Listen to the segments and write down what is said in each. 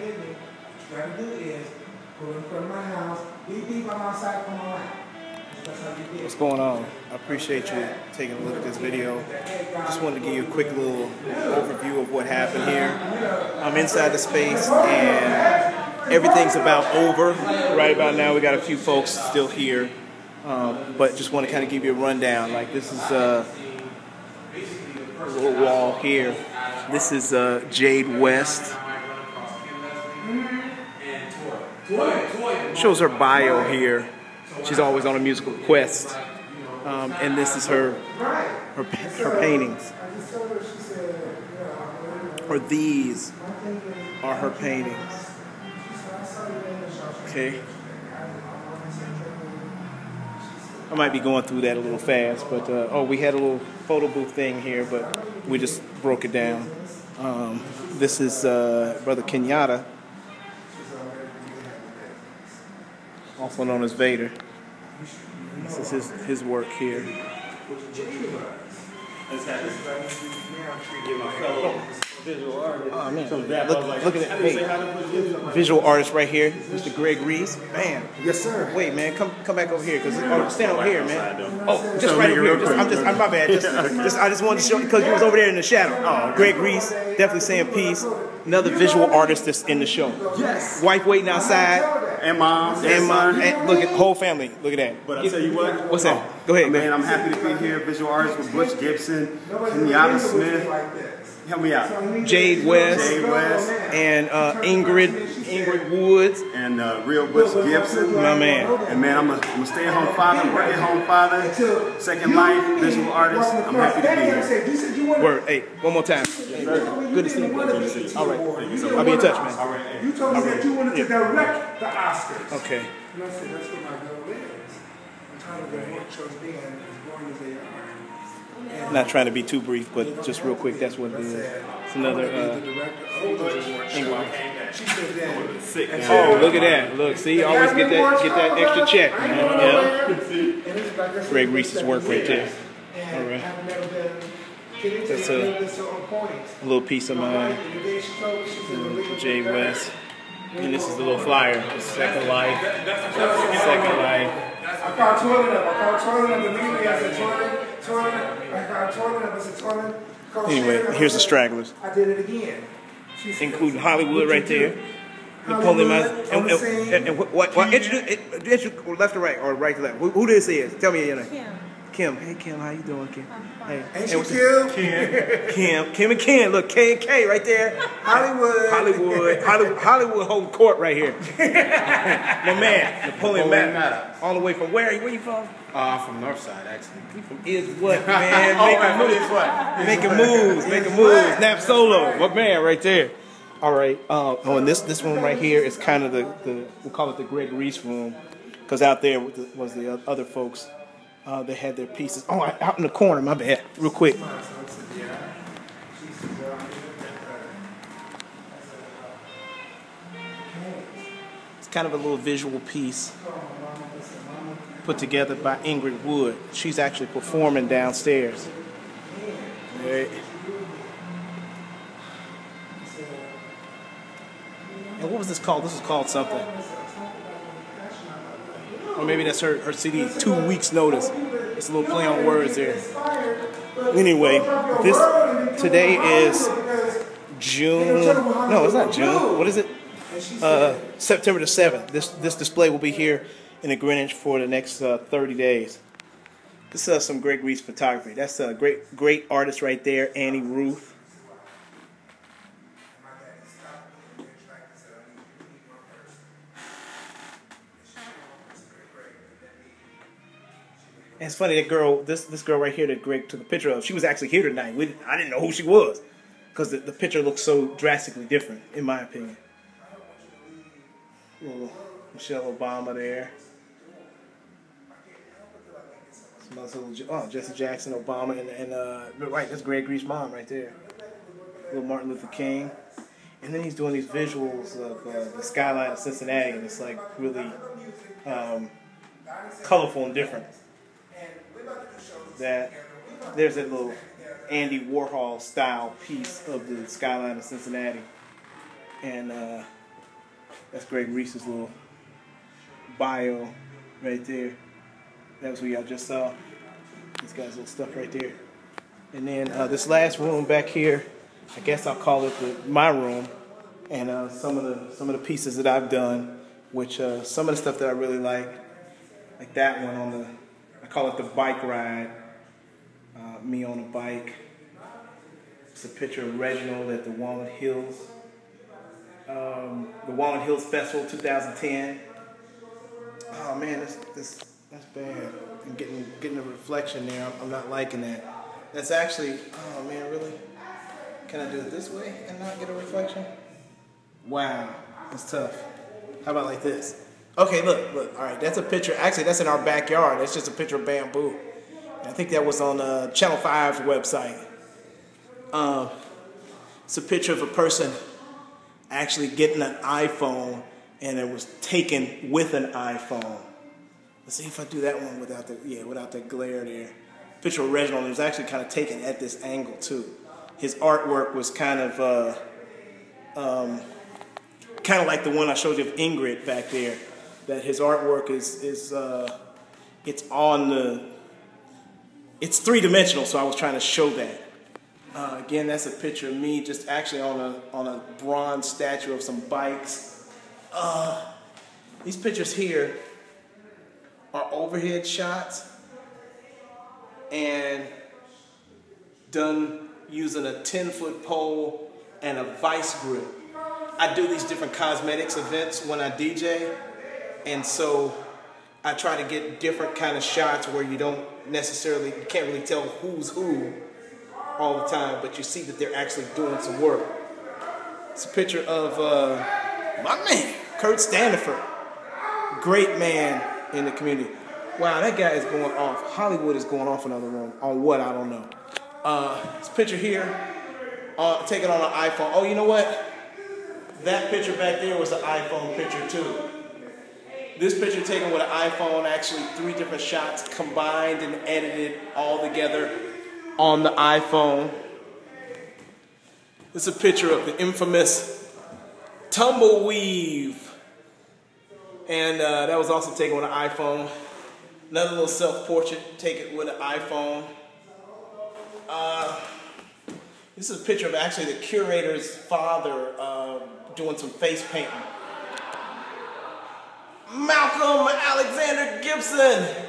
hit what gotta do is go in front of my house, beep beep, I'm outside, come on out. What's going on? I appreciate you taking a look at this video. Just wanted to give you a quick little overview of what happened here. I'm inside the space and everything's about over. Right about now, we got a few folks still here, um, but just want to kind of give you a rundown. Like this is uh, a little wall here. This is uh, Jade West. Shows her bio here. She's always on a musical quest, um, and this is her her her paintings. Or these are her paintings. Okay. I might be going through that a little fast, but uh, oh, we had a little photo booth thing here, but we just broke it down. Um, this is uh, Brother Kenyatta, also known as Vader. This is his, his work here. Oh man, look, look at that. Hey, visual artist right here, Mr. Greg Reese. Man, Yes, sir. wait, man, come come back over here, cause oh, stand over here, man. Oh, just right over here. Just, I'm just, I'm my bad. Just, just, I just wanted to show because you was over there in the shadow. Oh, Greg Reese, definitely saying peace. Another visual artist that's in the show. Yes. Wife waiting outside, And mom. and mom, and look at whole family. Look at that. But I tell you what. What's that? Go ahead, Man. I'm happy to be here. Visual artist with Butch Gibson, Kenyatta Smith. Help me out. Jade West Jay West and uh, Ingrid Ingrid Woods. and uh, real Butch Gibson. My man. And man, I'm a, I'm a stay-at-home father, work-at-home father, second life, visual artist. I'm happy to be here. You said you wanted Word. Hey, one more time. Good to see you. Good to see you. All right. I'll be in touch, man. You told me that you wanted to direct the Oscars. Okay. And I said, that's what my goal is. I'm trying to get more church band as boring as they are. Not trying to be too brief, but just real quick, that's what it is. It's another. Uh, director of the England. She said that. oh, look at that! Look, see, always get that get that extra check, man. Yeah. And it's like I said, Greg Reese's work right there. All right. I've never been. Can you That's a- a little bit so on point? A little piece of mine. The day she told me, she said, "Well, we Jay West. And this is the little flyer. Second Life. Second Life. I called Toilynn up. I called Toilynn up immediately. I said Toilynn, Toilynn. I called Toilynn up. I said Toilynn. Called Anyway, here's the stragglers, I did it again. She including Hollywood right there. Hollywood Napoleon and, and, and, and what, what, what introduce, introduce, left to right or right to left? Who, who this is? Tell me your name. Kim. Kim. Hey Kim, how you doing, Kim? Hey, Ain't hey, she what's cute? Kim, Kim and Ken. Look, K and K right there. Hollywood. Hollywood, Hollywood, Hollywood holding court right here. My man, Napoleon, Napoleon Matt, Maddox. all the way from where? Where you from? Uh, I'm from Northside, actually. You from is what man? Oh, Making right, moves, is what? making moves, making moves. Nap solo, my man, right there. All right. Uh, oh, and this this room right here is kind of the, the we'll call it the Greg Reese room, because out there was the, was the other folks. Uh, they had their pieces. Oh, out in the corner. My bad. Real quick. It's kind of a little visual piece put together by Ingrid Woode. She's actually performing downstairs. And what was this called? This was called something. Or maybe that's her, her CD, Two Weeks Notice. It's a little play on words there. Anyway, this today is June. No, it's not June. What is it? Uh, September the 7th. This, this display will be here in the Greenwich for the next uh, 30 days. This is uh, some Greg Reese photography. That's a great, great artist right there, Annie Ruth. And it's funny that girl, this this girl right here that Greg took a picture of. She was actually here tonight. We, I didn't know who she was because the, the picture looks so drastically different, in my opinion. Little Michelle Obama there. Some other little, oh, Jesse Jackson, Obama, and, and uh, right, that's Greg Reese's mom right there. Little Martin Luther King. And then he's doing these visuals of uh, the skyline of Cincinnati, and it's like really um, colorful and different. That there's that little Andy Warhol style piece of the skyline of Cincinnati, and uh, That's Greg Reese's little bio right there. That was what y'all just saw. This guy's little stuff right there. And then uh, this last room back here, I guess I'll call it the, my room. And uh, some of the some of the pieces that I've done, which uh, some of the stuff that I really like, like that one on the, I call it the bike ride. Uh, me on a bike. It's a picture of Reginald at the Walnut Hills, um, the Walnut Hills Festival 2010. Oh man, this this that's bad. I'm getting getting a reflection there. I'm, I'm not liking that. That's actually, oh man, really? Can I do it this way and not get a reflection? Wow, that's tough. How about like this? Okay, look, look. All right, that's a picture. Actually, that's in our backyard. That's just a picture of bamboo. I think that was on uh, Channel 5's website. Um, it's a picture of a person actually getting an iPhone, and it was taken with an iPhone. Let's see if I do that one without the yeah without the glare there. Picture of Reginald. It was actually kind of taken at this angle too. His artwork was kind of uh, um, kind of like the one I showed you of Ingrid back there. That his artwork is is uh, it's on the it's three dimensional. So I was trying to show that. Uh, again, that's a picture of me just actually on a on a bronze statue of some bikes. Uh, these pictures here are overhead shots and done using a 10 foot pole and a vice grip. I do these different cosmetics events when I DJ, and so I try to get different kind of shots where you don't necessarily, you can't really tell who's who all the time, but you see that they're actually doing some work. It's a picture of uh, my man, Kurt Standiford, great man in the community. Wow, that guy is going off. Hollywood is going off another room. On what? I don't know. Uh, this picture here, uh, taken on an iPhone. Oh, you know what? That picture back there was an iPhone picture too. This picture taken with an iPhone, actually three different shots combined and edited all together on the iPhone. This is a picture of the infamous tumbleweave. And uh, that was also taken with an iPhone. Another little self-portrait taken with an iPhone. Uh, this is a picture of actually the curator's father uh, doing some face painting. Malcolm Alexander Gibson.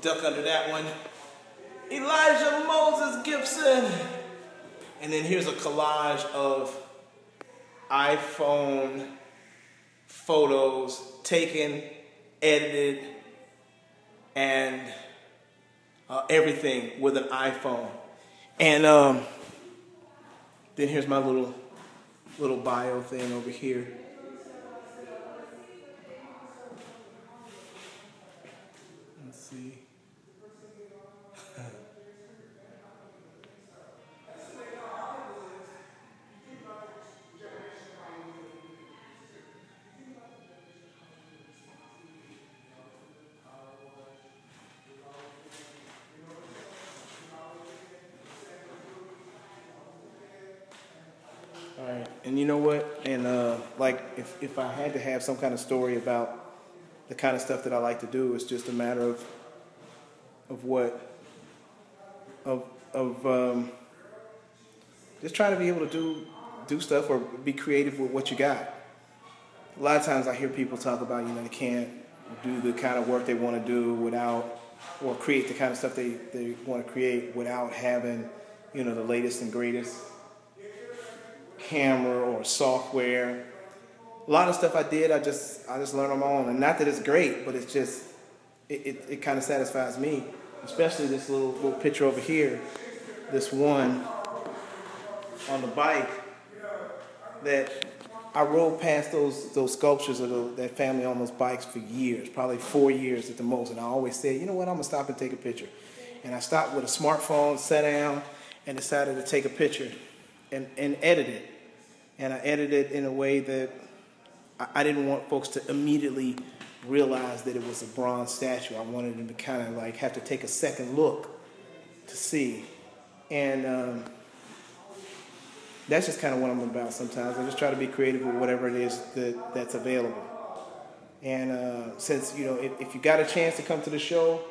Duck under that one. Elijah Moses Gibson. And then here's a collage of iPhone photos taken, edited, and uh, everything with an iPhone. And um, then here's my little little bio thing over here. And you know what? And uh, like, if if I had to have some kind of story about the kind of stuff that I like to do, it's just a matter of of what of of um, just trying to be able to do do stuff or be creative with what you got. A lot of times I hear people talk about you know they can't do the kind of work they want to do without or create the kind of stuff they, they want to create without having you know the latest and greatest camera or software. A lot of stuff I did, I just I just learned on my own, and not that it's great, but it's just it, it, it kind of satisfies me. Especially this little little picture over here, this one on the bike that I rode past those those sculptures of the, that family on those bikes for years, probably four years at the most, and I always said, you know what, I'm gonna stop and take a picture. And I stopped with a smartphone, sat down, and decided to take a picture and, and edit it and I edited it in a way that I, didn't want folks to immediately realize that it was a bronze statue. I wanted them to kind of like have to take a second look to see. And um, that's just kind of what I'm about sometimes. I just try to be creative with whatever it is that, that's available. And uh, since, you know, if, if you got a chance to come to the show,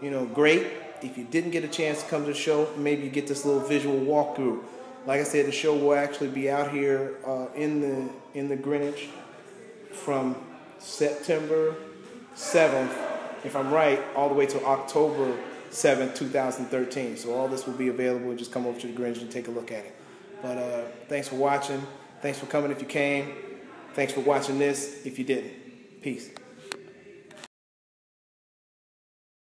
you know, great. If you didn't get a chance to come to the show, maybe you get this little visual walkthrough. Like I said, the show will actually be out here uh, in the in the Greenwich from September 7th, if I'm right, all the way to October 7th, 2013. So all this will be available. Just come over to the Greenwich and take a look at it. But uh, thanks for watching. Thanks for coming if you came. Thanks for watching this if you didn't. Peace.